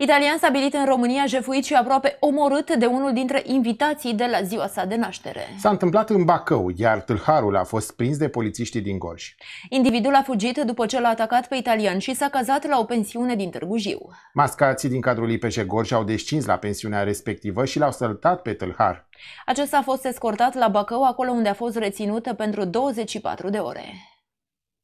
Italian stabilit în România, jefuit și aproape omorât de unul dintre invitații de la ziua sa de naștere. S-a întâmplat în Bacău, iar tâlharul a fost prins de polițiștii din Gorj. Individul a fugit după ce l-a atacat pe italian și s-a cazat la o pensiune din Târgu Jiu. Mascații din cadrul IPJ Gorj au descins la pensiunea respectivă și l-au săltat pe tâlhar. Acesta a fost escortat la Bacău, acolo unde a fost reținut pentru 24 de ore.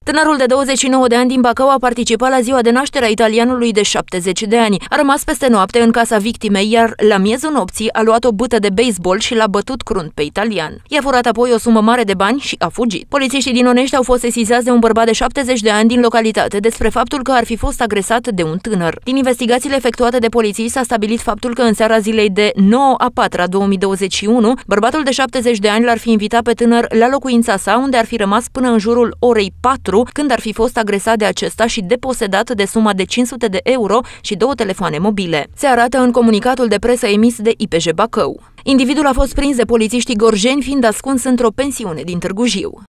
Tânărul de 29 de ani din Bacău a participat la ziua de naștere a italianului de 70 de ani. A rămas peste noapte în casa victimei, iar la miezul nopții a luat o bâtă de baseball și l-a bătut crunt pe italian. I-a furat apoi o sumă mare de bani și a fugit. Polițiștii din Onești au fost sesizați de un bărbat de 70 de ani din localitate despre faptul că ar fi fost agresat de un tânăr. Din investigațiile efectuate de poliții s-a stabilit faptul că în seara zilei de 9 a 4 a 2021, bărbatul de 70 de ani l-ar fi invitat pe tânăr la locuința sa, unde ar fi rămas până în jurul orei 4 4, când ar fi fost agresat de acesta și deposedat de suma de 500 de euro și două telefoane mobile. Se arată în comunicatul de presă emis de IPJ Bacău. Individul a fost prins de polițiștii gorjeni fiind ascuns într-o pensiune din Târgu Jiu.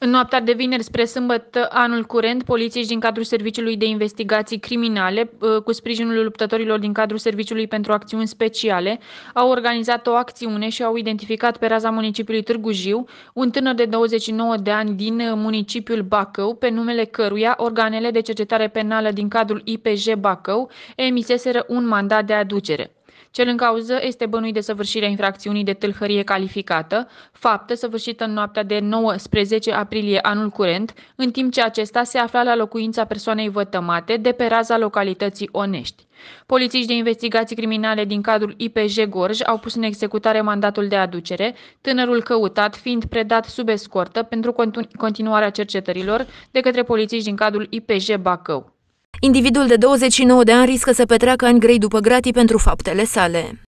În noaptea de vineri spre sâmbătă anul curent, polițiști din cadrul Serviciului de Investigații Criminale, uh, cu sprijinul luptătorilor din cadrul Serviciului pentru Acțiuni Speciale, au organizat o acțiune și au identificat pe raza municipiului Târgu Jiu un tânăr de 29 de ani din municipiul Bacău, pe numele căruia organele de cercetare penală din cadrul IPJ Bacău emiseseră un mandat de aducere. Cel în cauză este bănuit de săvârșirea infracțiunii de tâlhărie calificată, faptă săvârșită în noaptea de 9 spre 10 aprilie anul curent, în timp ce acesta se afla la locuința persoanei vătămate de pe raza localității Onești. Polițiști de investigații criminale din cadrul IPJ Gorj au pus în executare mandatul de aducere, tânărul căutat fiind predat sub escortă pentru continuarea cercetărilor de către polițiști din cadrul IPJ Bacău. Individul de 29 de ani riscă să petreacă ani grei după gratii pentru faptele sale.